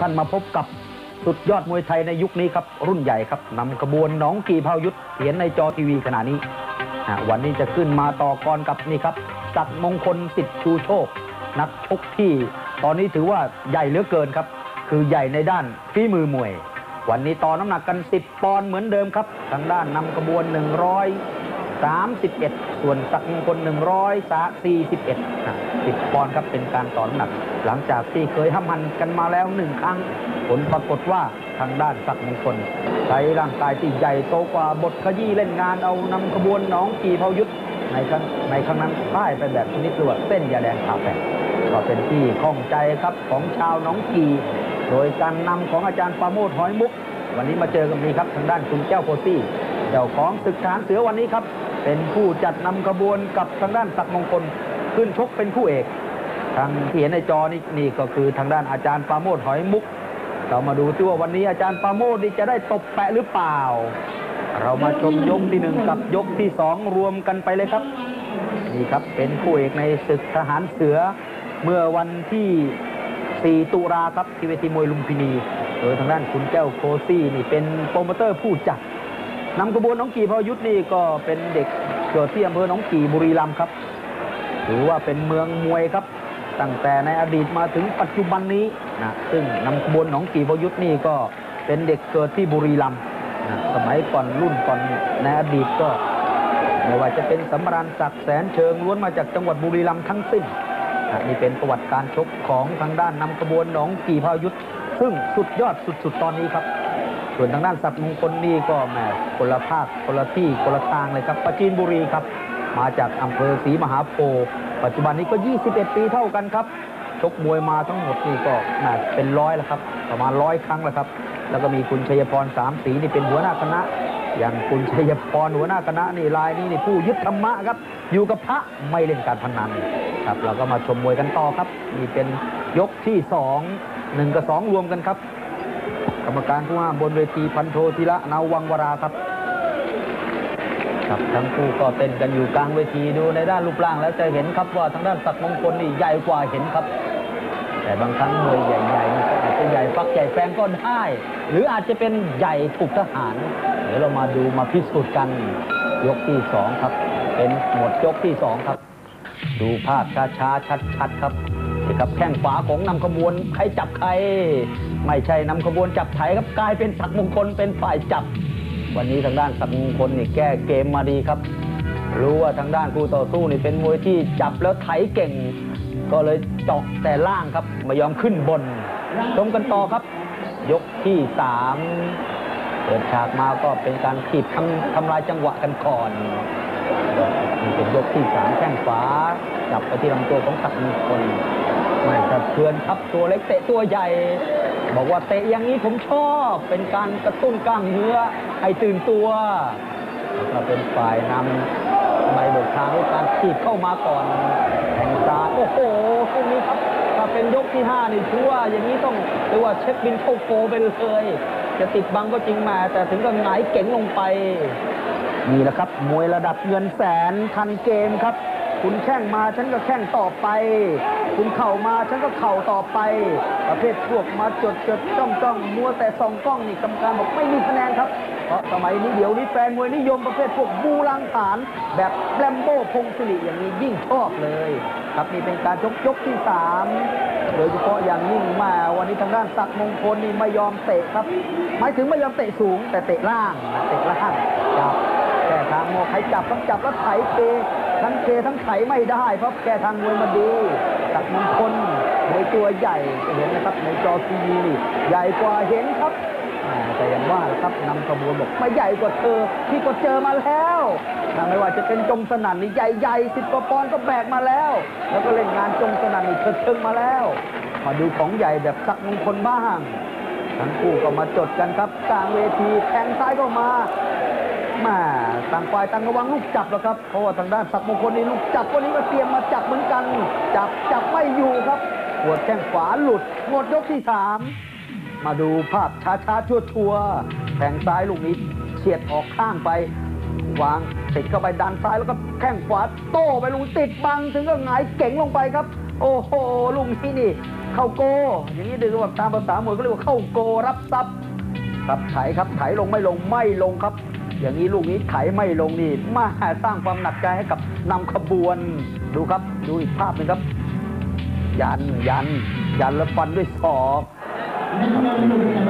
ท่านมาพบกับสุดยอดมวยไทยในยุคนี้ครับ รุ่นใหญ่ครับนำขบวนน้องกีพายุทธเห็นในจอทีวีขณะนี้ วันนี้จะขึ้นมาต่อกรกับนี่ครับศักดิ์มงคลสิทธิชูโชค นักชกที่ ตอนนี้ถือว่าใหญ่เหลือเกินครับ คือใหญ่ในด้านฝีมือมวย วันนี้ต่อน้ำหนักกัน 10 ปอนด์เหมือนเดิมครับ ทางด้านนำขบวน 31 ส่วนศักดิ์มงคล141นะ10ปอนด์ครับเป็นการต่อน้ำหนัก หลังจากที่เคยห้ำมันกันมาแล้วหนึ่งครั้ง ผลปรากฏว่าทางด้านศักดิ์มงคลใช้ร่างกายที่ใหญ่โตกว่าบทขยี้เล่นงานเอานำขบวนน้องกีเผายุทธในครั้งในครั้งนั้นพ่ายไปแบบชนิดที่ว่าเส้นยาแดงขาแฝดก็เป็นที่ข้องใจครับของชาวน้องกี โดยการนำของอาจารย์ปราโมทหอยมุก วันนี้มาเจอกันนี้ครับทางด้านคุณแก้วโพซี่เจ้าของศึกฐานเสือวันนี้ครับ เป็นผู้จัดนำขบวนกับทางด้านศักดิ์มงคลขึ้นชกเป็นคู่เอก ทางที่เห็นในจอนี่นี่ก็คือทางด้านอาจารย์ปราโมทหอยมุก เรามาดูซิว่าวันนี้อาจารย์ปราโมทนี่จะได้ตบแปะหรือเปล่า เรามาชมยกที่หนึ่งกับยกที่สองรวมกันไปเลยครับนี่ครับเป็นคู่เอกในศึกทหารเสือเมื่อวันที่ 4 ตุลาครับที่เวทีมวยลุมพินี โดยทางด้านคุณแก้วโคซี่นี่เป็นโปรโมเตอร์ผู้จัด นำกระบวนน้องกีพอยุทธนี่ก็เป็นเด็กเกิดที่อำเภอหนองกีบุรีรัมย์ครับ ถือว่าเป็นเมืองมวยครับ ตั้งแต่ในอดีตมาถึงปัจจุบันนี้นะซึ่งนำขบวนหนองกีพยุทธนี่ก็เป็นเด็กเกิดที่บุรีรัมย์นะสมัยก่อนรุ่นก่อนในอดีตก็ไม่ว่าจะเป็นสำราญศักดิ์แสนเชิงล้วนมาจากจังหวัดบุรีรัมย์ทั้งสิ้นนะนี่เป็นประวัติการชกของทางด้านนำขบวนหนองกีพยุทธซึ่งสุดยอดสุดๆตอนนี้ครับ ส่วนทางด้านสัตว์มงคลนี่ก็แหมคนละภาคคนละที่คนละทางเลยครับปราจีนบุรีครับ มาจากอำเภอศรีมหาโพธิ์ปัจจุบันนี้ก็ 21 ปีเท่ากันครับชกมวยมาทั้งหมดนี่ก็แหมเป็นร้อยแล้วครับ ประมาณร้อยครั้งแล้วครับ แล้วก็มีคุณชัยพรสามสีนี่เป็นหัวหน้าคณะ อย่างคุณชัยพรหัวหน้าคณะนี่รายนี้นี่ผู้ยึดธรรมะครับ อยู่กับพระไม่เล่นการพนันครับ เราก็มาชมมวยกันต่อครับนี่เป็นยกที่สองหนึ่งกับสองรวมกันครับ กรรมการผู้ห้ามบนเวทีพันโทธีระนาวังวราครับครับทั้งคู่ก็เต้นกันอยู่กลางเวทีดูในด้านรูปร่างแล้วจะเห็นครับว่าทางด้านศักดิ์มงคลนี่ใหญ่กว่าเห็นครับ แต่บางครั้งมวยใหญ่ๆนี่อาจจะใหญ่ฟักใหญ่แฟงก็ได้ หรืออาจจะเป็นใหญ่ถูกทหาร เดี๋ยวเรามาดูมาพิสูจน์กันยกที่สองครับ เป็นหมดยกที่สองครับ ดูภาพช้าๆชัดๆครับ ครับแข้งขวาของนำขบวนใครจับใคร ไม่ใช่นำขบวนจับไถครับกลายเป็นศักดิ์มงคลเป็นฝ่ายจับ วันนี้ทางด้านศักดิ์มงคลนี่แก้เกมมาดีครับ รู้ว่าทางด้านคู่ต่อสู้นี่เป็นมวยที่จับแล้วไถเก่ง ก็เลยเจาะแต่ล่างครับไม่ยอมขึ้นบนชมกันต่อครับ ยกที่สามเปิดฉากมาก็เป็นการขีดทำทำลายจังหวะกันก่อนนี่เป็นยกที่สามแข้งขวาจับไปที่ลำตัวของศักดิ์มงคล ไม่สะเทือนครับตัวเล็กเตะตัวใหญ่ บอกว่าเตะอย่างนี้ผมชอบเป็นการกระตุ้นกล้ามเนื้อให้ตื่นตัวเราเป็นฝ่ายนำใบเบิกทางด้วยการขีดเข้ามาก่อนแทงซ้ายโอ้โหตรงนี้ครับถ้าเป็นยกที่ห้านี่ถือว่าอย่างนี้ต้องเรียกว่าเช็คบินเข้าโฟไปเลยจะติดบังก็จริงมาแต่ถึงกับหงายเก๋งลงไปนี่แหละครับ มวยระดับเงินแสนทันเกมครับ คุณแข้งมาฉันก็แข้งต่อไป คุณเข่ามาฉันก็เข่าต่อไป ประเภทพวกมาจดจดจ้องจ้องมัวแต่ส่องกล้องนี่กรรมการบอกไม่มีคะแนนครับ เพราะสมัยนี้เดี๋ยวนี้แฟนมวยนิยมประเภทพวกบูรังฐาน แบบแรมโบ้พงศิริอย่างนี้ยิ่งชอบเลย ครับนี่เป็นการชกยกที่สามโดยเฉพาะอย่างยิ่งมาวันนี้ทางด้านศักดิ์มงคลนี่ไม่ยอมเตะครับหมายถึงไม่ยอมเตะสูงแต่เตะล่างเตะล่างจับแก้ทางโมใครจับต้องจับแล้วไถเท ทั้งเททั้งไถไม่ได้เพราะแกทางมวยมาดีตักมงคลมวยตัวใหญ่เห็นนะครับในจอทีวีนี่ใหญ่กว่าเห็นครับแต่อย่างว่านะครับนำขบวนบอกไม่ใหญ่กว่าเธอ ที่ก็เจอมาแล้วไม่ว่าจะเป็นจงสนั่นนี่ใหญ่ๆสิบกว่าปอนก็แบกมาแล้ว แล้วก็เล่นงานจงสนั่นนี่เธอเชิงมาแล้ว มาดูของใหญ่แบบสักมงคลบ้างทั้งคู่ก็มาจดกันครับกลางเวทีแทงซ้ายเข้ามา มาต่างฝ่ายต่างระวังลูกจับแล้วครับ เพราะว่าทางด้านศักมงคลนี่ลูกจับวันนี้ก็เตรียมมาจับเหมือนกัน จับจับไม่อยู่ครับหัวดแข้งขวาหลุดหมดยกที่สามมาดูภาพช้าช้าชั่วชัวๆแทงซ้ายลูกนี้เฉียดออกข้างไป วางติดเข้าไปดันซ้ายแล้วก็แข้งขวาโต้ไปลูกติดบังถึงก็หงายเก๋งลงไปครับ โอ้โหลูกนี้นี่เข้าโก อย่างนี้ดึงว่าตามภาษามวยก็เรียกว่าเข้าโกรับทรัพย์ครับไถครับไถลงไม่ลงไม่ลงครับ อย่างนี้ลูกนี้ไถไม่ลงนี่มาสร้างความหนักใจให้กับนำขบวนดูครับ ดูอีกภาพหนึงครับ ยันยัน ยันแล้วฟันด้วยศอก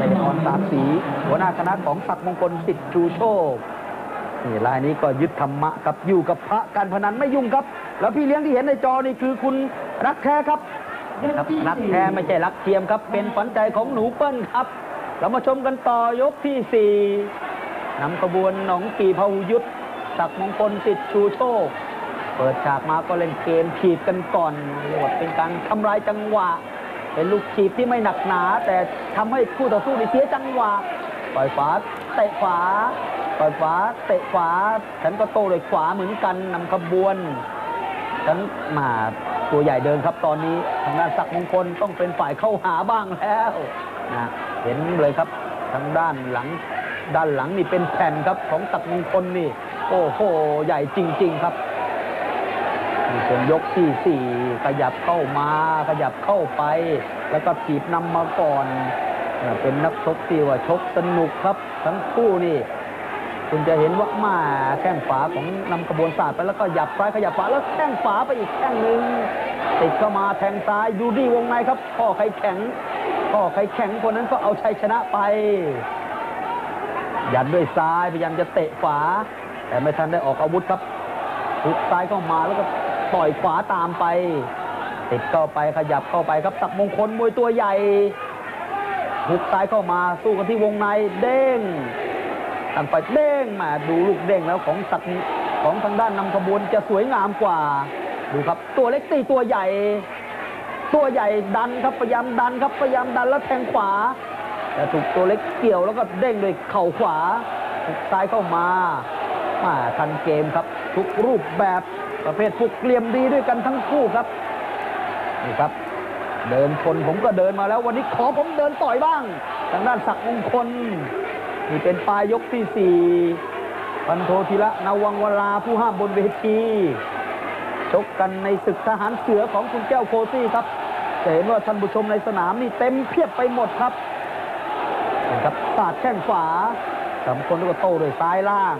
ชัยพรสามสี หัวหน้าคณะของศักดิ์มงคลสิทธิ์ชูโชคนี่รายนี้ก็ยึดธรรมะกับอยู่กับพระการพนันไม่ยุ่งครับ แล้วพี่เลี้ยงที่เห็นในจอนี่คือคุณรักแท้ครับครับรักแท้ไม่ใช่รักเทียมครับ เป็นฝันใจของหนูเปิ้ลครับ เรามาชมกันต่อยกที่สี่ นำขบวนหนองกีพหุยุทธศักดิ์มงคลสิทธิ์ชูโชค เปิดฉากมาก็เล่นเกมถีบกันก่อนเรียกว่าเป็นการทำลายจังหวะ เป็นลูกถีบที่ไม่หนักหนา แต่ทำให้คู่ต่อสู้นี่เสียจังหวะปล่อยขวาเตะขวาปล่อยขวาเตะขวาฉันก็โต้ด้วยขวาเหมือนกันนำขบวนฉันมาตัวใหญ่เดินครับตอนนี้ทางด้านศักดิ์มงคลต้องเป็นฝ่ายเข้าหาบ้างแล้วนะเห็นเลยครับทางด้านหลัง ด้านหลังนี่เป็นแผ่นครับของศักมงคลนี่ โอ้โห ใหญ่จริง ๆ ครับนี่เป็นยกที่สี่ขยับเข้ามา ขยับเข้าไป แล้วก็ถีบนำมาก่อนเป็นนักชกที่ว่าชกสนุกครับ ทั้งคู่นี่คุณจะเห็นว่ามาแข้งฝาของนำกระบวนศาสตร์ไปแล้วก็หยับซ้ายขยับขวาแล้วแข้งฝาไปอีกแข้งหนึ่งติดเข้ามาแทงซ้ายดูดีวงในครับข้อใครแข็งข้อใครแข็งคนนั้นก็เอาชัยชนะไป ยันด้วยซ้ายพยายามจะเตะขวา แต่ไม่ทันได้ออกอาวุธครับทุกซ้ายเข้ามาแล้วก็ต่อยขวาตามไป ติดเข้าไปขยับเข้าไปครับสักมงคลมวยตัวใหญ่ทุกซ้ายเข้ามาสู้กันที่วงในเด้งตั้งไปเด้งมาดูลูกเด้งแล้วของสักของทางด้านนำขบวนจะสวยงามกว่า ดูครับตัวเล็กตีตัวใหญ่ ตัวใหญ่ดันครับพยายามดันครับพยายามดันแล้วแทงขวา แต่ถูกตัวเล็กเกี่ยวแล้วก็เด้งด้วยเข่าขวาซ้ายเข้ามามาทันเกมครับ ทุกรูปแบบประเภทพวกเกลียมดีด้วยกันทั้งคู่ครับนี่ครับ เดินชนผมก็เดินมาแล้ววันนี้ขอผมเดินต่อยบ้าง ทางด้านศักดิ์มงคลนี่เป็นปลายยกที่สี่พันโทธีระนาวังวลาผู้ห้ามบนเวทีชกกันในศึกทหารเสือของคุณแก้วโคซี่ครับจะเห็นว่าท่านผู้ชมในสนามนี่เต็มเพียบไปหมดครับ สาดแข้งขวาสามคนแล้วก็โต้ด้วยซ้ายล่าง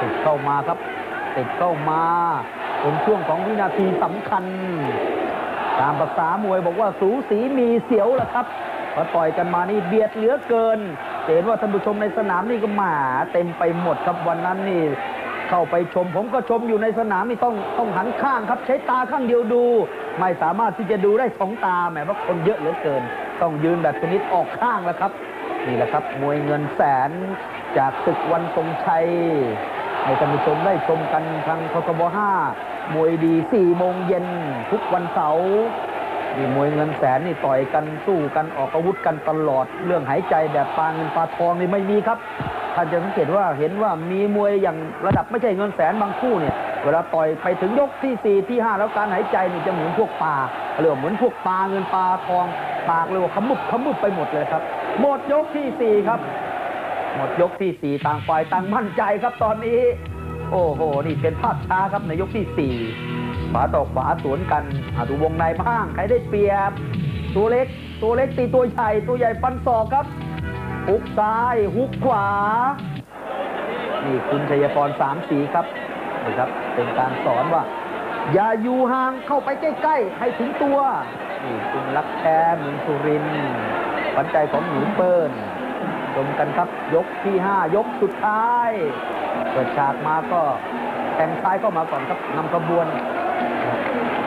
ติดเข้ามาครับ ติดเข้ามา เป็นช่วงของวินาทีสำคัญ ตามภาษามวยบอกว่าสูสีมีเสียวแหละครับพอต่อยกันมานี่เบียดเหลือเกินเห็นว่าท่านผู้ชมในสนามนี่ก็หมาเต็มไปหมดครับวันนั้นนี่เข้าไปชม ผมก็ชมอยู่ในสนามนี่ต้องต้องหันข้างครับ ใช้ตาข้างเดียวดู ไม่สามารถที่จะดูได้สองตาแหมว่าะคนเยอะเหลือเกิน ต้องยืนแบบชนิดออกข้างแล้วครับ นี่แหละครับมวยเงินแสนจากศึกวันทรงชัยให้ท่านผู้ชมได้ชมกันทางทศบ5มวยดี4โมงเย็นทุกวันเสาร์นี่มวยเงินแสนนี่ต่อยกันสู้กันออกอาวุธกันตลอด เรื่องหายใจแบบปลาเงินปลาทองนี่ไม่มีครับท่านจะสังเกตว่าเห็นว่ามีมวยอย่างระดับไม่ใช่เงินแสนบางคู่เนี่ยเวลาต่อยไปถึงยกที่4ที่5แล้วการหายใจนี่จะเหมือนพวกปลาเรียกว่าเหมือนพวกปลาเงินปลาทองปากเลยว่าขมุบขมุบไปหมดเลยครับ หมดยกที่ 4 ครับ หมดยกที่ 4 ต่างฝ่ายต่างมั่นใจครับตอนนี้ โอ้โห นี่เป็นภาพช้าครับในยกที่ 4 ขวาต่อขวาสวนกันอาดูวงในบ้าง ใครได้เปรียบ ตัวเล็ก ตัวเล็กตีตัวใหญ่ ตัวใหญ่ฟันศอกครับฮุกซ้ายฮุกขวา นี่คุณชัยพรสามสีครับนี่ครับ เป็นการสอนว่า อย่าอยู่ห่างเข้าไปใกล้ ๆ ให้ถึงตัว นี่คุณรักแท้เมืองสุรินทร์ ขวัญใจของหนูเปิ้ลชมกันครับยกที่ 5 ยกสุดท้ายเปิดฉากมาก็แทงซ้ายเข้ามาก่อนครับนำขบวน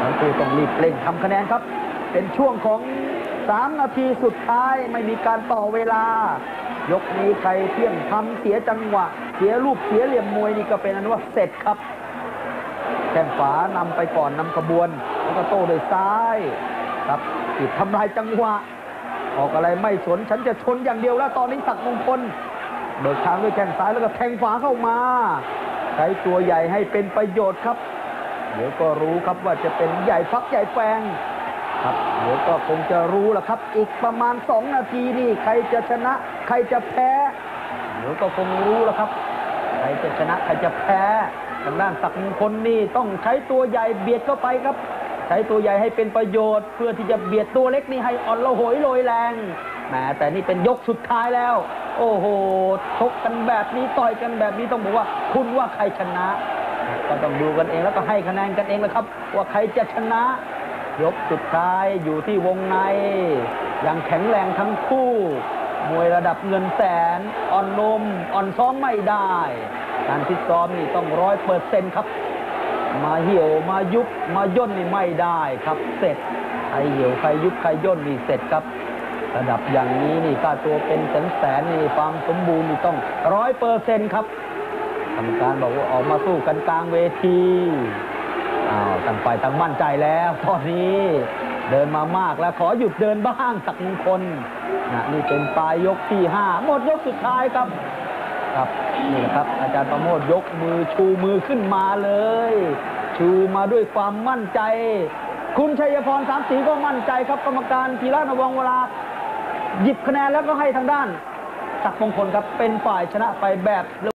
ทั้งคู่ต้องรีบเร่งทำคะแนนครับ เป็นช่วงของ 3 นาทีสุดท้ายไม่มีการต่อเวลา ยกนี้ใครเที่ยงทำเสียจังหวะ เสียรูปเสียเหลี่ยมมวยนี่ก็เป็นอันว่าเสร็จครับแข้งขวานำไปก่อนนำขบวน แล้วก็โต้ด้วยซ้าย ครับติดทำลายจังหวะ ออกอะไรไม่สนฉันจะชนอย่างเดียวแล้วตอนนี้สักมงคลเบิกทางด้วยแข้งซ้ายแล้วก็แทงขวาเข้ามาใช้ตัวใหญ่ให้เป็นประโยชน์ครับ เดี๋ยวก็รู้ครับว่าจะเป็นใหญ่ฟักใหญ่แฟงครับเดี๋ยวก็คงจะรู้ล้วครับ อีกประมาณ 2 นาทีนี่ใครจะชนะ ใครจะแพ้เดี๋ยวก็คงรู้ล้วครับ ใครจะชนะใครจะแพ้ทางด้านศักมงคลนี่ต้องใช้ตัวใหญ่เบียดเข้าไปครับ ช้ตัวใหญ่ให้เป็นประโยชน์ เพื่อที่จะเบียดตัวเล็กนี่ให้อ่อนละหยโรยแรงแหมแต่นี่เป็นยกสุดท้ายแล้ว โอ้โหชกกันแบบนี้ต่อยกันแบบนี้ต้องบอกว่า คุณว่าใครชนะ ก็ต้องดูกันเองแล้วก็ให้คะแนนกันเองแล้วครับ ว่าใครจะชนะ ยกสุดท้ายอยู่ที่วงในยังแข็งแรงทั้งคู่มวยระดับเงินแสนอ่อนนมอ่อนซ้อมไม่ได้ การฟิตซ้อมนี่ต้องร้อยเปอร์เซ็นต์ครับ มาเหี่ยวมายุบมาย่นนี่ไม่ได้ครับเสร็จใครเหี่ยวใครยุบใครย่นนี่เสร็จครับ ระดับอย่างนี้นี่ค่าตัวเป็นแสนแสนนี่ความสมบูรณ์นี่ต้องร้อยเปอร์เซ็นต์ครับกรรมการบอกว่าออกมาสู้กันกลางเวทีอ้าวต่างฝ่ายต่างมั่นใจแล้วตอนนี้เดินมามากแล้วขอหยุดเดินบ้างสักมงคลนะนี่เป็นปลายยกที่ห้าหมดยกสุดท้ายครับ ครับนี่แหละครับ อาจารย์ประโมทยกมือชูมือขึ้นมาเลย ชูมาด้วยความมั่นใจ คุณชัยพรสามสีก็มั่นใจครับกรรมการธีระนวงเวลา หยิบคะแนนแล้วก็ให้ทางด้านศักดิ์มงคลครับเป็นฝ่ายชนะไปแบบ